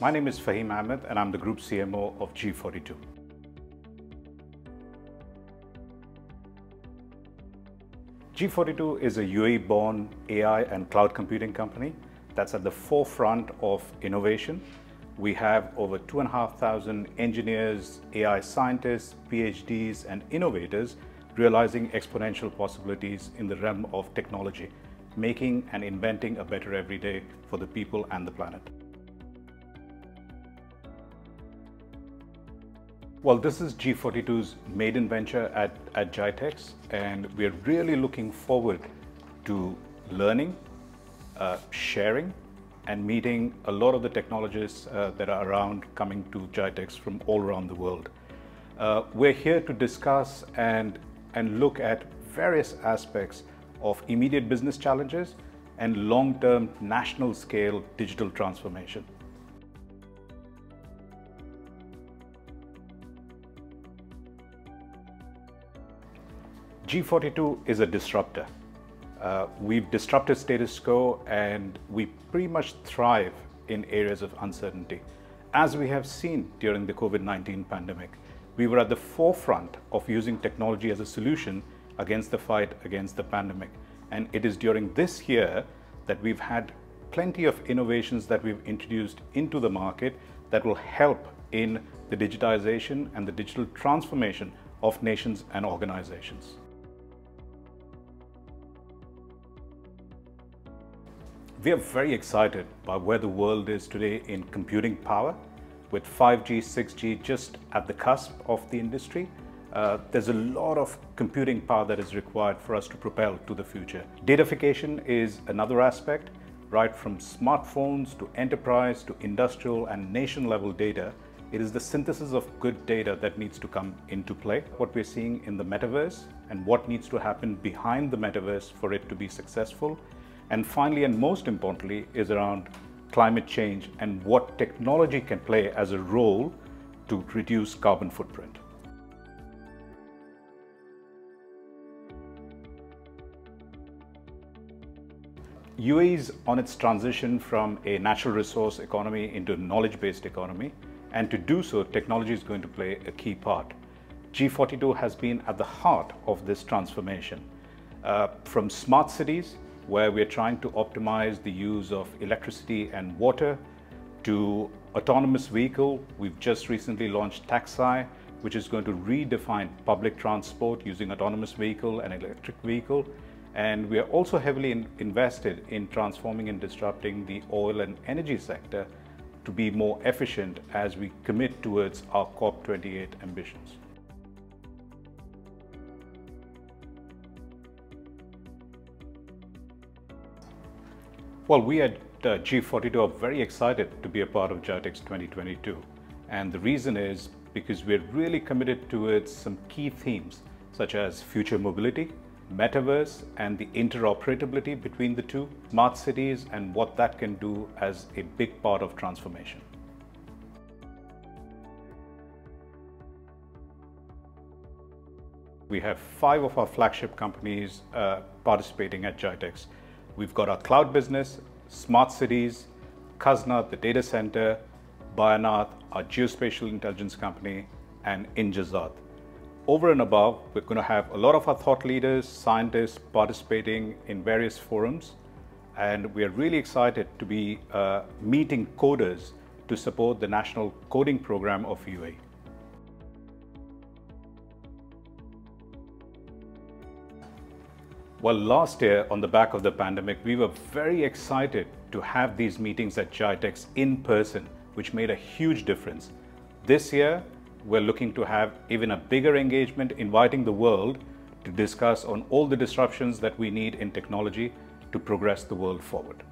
My name is Faheem Ahamed and I'm the Group CMO of G42. G42 is a UAE-born AI and cloud computing company that's at the forefront of innovation. We have over 2,500 engineers, AI scientists, PhDs, and innovators realizing exponential possibilities in the realm of technology, making and inventing a better everyday for the people and the planet. Well, this is G42's maiden venture at, at GITEX, and we're really looking forward to learning, uh, sharing, and meeting a lot of the technologists uh, that are around coming to GITEX from all around the world. Uh, we're here to discuss and, and look at various aspects of immediate business challenges and long-term national scale digital transformation. G42 is a disruptor. Uh, we've disrupted status quo and we pretty much thrive in areas of uncertainty. As we have seen during the COVID-19 pandemic, we were at the forefront of using technology as a solution against the fight against the pandemic. And it is during this year that we've had plenty of innovations that we've introduced into the market that will help in the digitization and the digital transformation of nations and organizations. We are very excited by where the world is today in computing power. With 5G, 6G just at the cusp of the industry, uh, there's a lot of computing power that is required for us to propel to the future. Datafication is another aspect, right from smartphones to enterprise to industrial and nation level data. It is the synthesis of good data that needs to come into play. What we're seeing in the metaverse and what needs to happen behind the metaverse for it to be successful and finally, and most importantly, is around climate change and what technology can play as a role to reduce carbon footprint. UAE is on its transition from a natural resource economy into a knowledge-based economy, and to do so, technology is going to play a key part. G42 has been at the heart of this transformation. Uh, from smart cities where we're trying to optimize the use of electricity and water to autonomous vehicle. We've just recently launched TXAI, which is going to redefine public transport using autonomous vehicle and electric vehicle. And we are also heavily in invested in transforming and disrupting the oil and energy sector to be more efficient as we commit towards our COP28 ambitions. Well, we at uh, G42 are very excited to be a part of GITEX 2022. And the reason is because we're really committed towards some key themes such as future mobility, metaverse, and the interoperability between the two, smart cities, and what that can do as a big part of transformation. We have five of our flagship companies uh, participating at GITEX. We've got our cloud business, smart cities, Khaznat, the data center, Bayanat, our geospatial intelligence company, and Injazat. Over and above, we're going to have a lot of our thought leaders, scientists participating in various forums, and we are really excited to be uh, meeting coders to support the National Coding Program of UAE. Well, last year, on the back of the pandemic, we were very excited to have these meetings at GITEX in person, which made a huge difference. This year, we're looking to have even a bigger engagement, inviting the world to discuss on all the disruptions that we need in technology to progress the world forward.